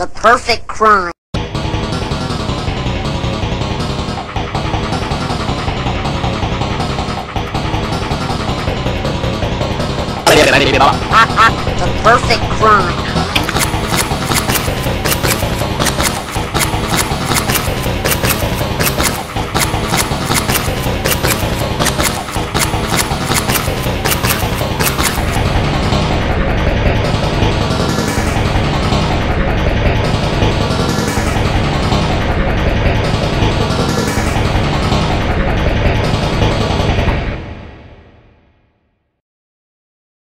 The perfect crime. The perfect crime.